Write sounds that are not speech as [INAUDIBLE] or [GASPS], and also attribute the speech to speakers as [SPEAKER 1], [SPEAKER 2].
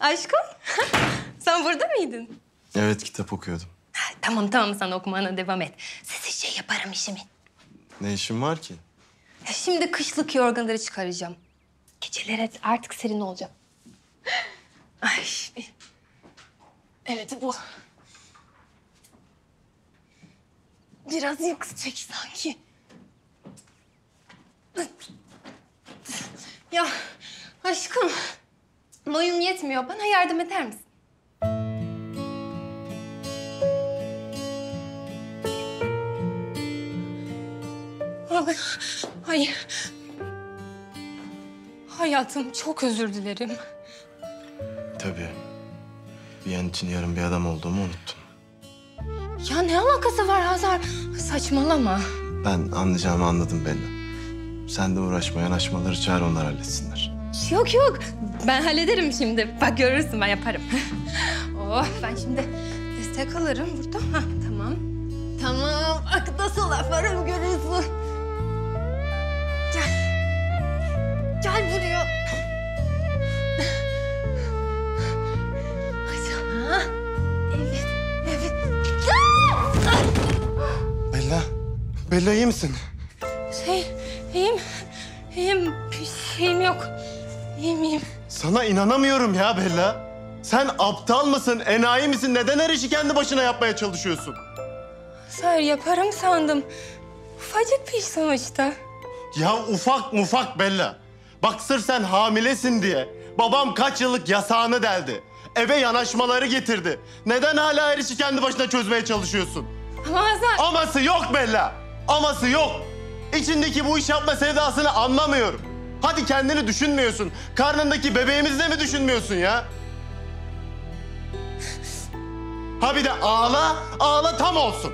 [SPEAKER 1] Aşkım, [LAUGHS] sen burada mıydın?
[SPEAKER 2] Evet kitap okuyordum.
[SPEAKER 1] Ha, Tamam tamam sen okumana devam et. Size şey yaparım işimi.
[SPEAKER 2] Ne işin var ki?
[SPEAKER 1] Ya şimdi kışlık yorganları çıkaracağım. Geceleri artık serin olacak. [GASPS] Ay. Evet bu. Biraz yüksek sanki. Ya aşkım boyum yetmiyor. Bana yardım eder misin? Ay, Ay. Hayatım çok özür dilerim.
[SPEAKER 2] Tabii. Bir an için yarın bir adam olduğumu unuttum.
[SPEAKER 1] Ya ne alakası var Hazar? Saçmalama.
[SPEAKER 2] Ben anlayacağımı anladım Bella. Sen de uğraşma, yanaşmaları çağır onlar halletsinler.
[SPEAKER 1] Yok yok. Ben hallederim şimdi. Bak görürsün ben yaparım. [LAUGHS] oh ben şimdi destek alırım burada. Hah, tamam. Tamam. Bak nasıl yaparım görürsün. Gel. Gel buraya. Ha, Evet. Evet.
[SPEAKER 2] Bella, Bella iyi misin?
[SPEAKER 1] Şey, iyiyim. İyiyim. Bir şeyim yok. İyiyim, iyiyim.
[SPEAKER 2] Sana inanamıyorum ya Bella. Sen aptal mısın, enayi misin? Neden her işi kendi başına yapmaya çalışıyorsun?
[SPEAKER 1] Sar yaparım sandım. Ufacık bir iş sonuçta.
[SPEAKER 2] Ya ufak mufak Bella. Bak sırf sen hamilesin diye babam kaç yıllık yasağını deldi. Eve yanaşmaları getirdi. Neden hala her işi kendi başına çözmeye çalışıyorsun?
[SPEAKER 1] Ama Hazar...
[SPEAKER 2] Aması yok Bella. Aması yok. İçindeki bu iş yapma sevdasını anlamıyorum. Hadi kendini düşünmüyorsun. Karnındaki bebeğimizi mi düşünmüyorsun ya? Ha bir de ağla, ağla tam olsun.